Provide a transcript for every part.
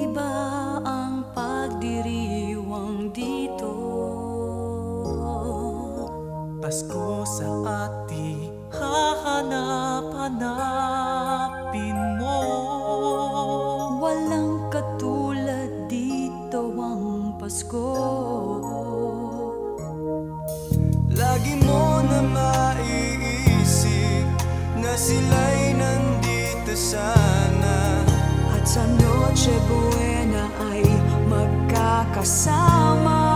Naiiba ang pagdiriwang dito. Pasko sa ati hahanap-hanapin mo. Walang katulad dito ang Pasko. Lagi mo na maiisip na sila'y nandito sana. At sa Noche Buena ay magkakasama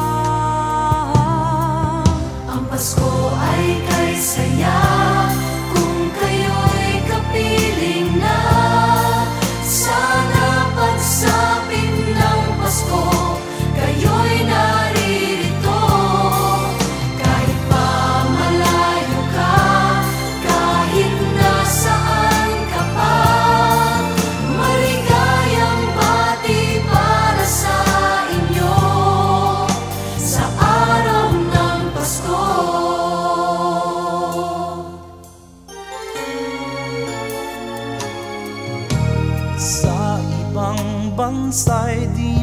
inside the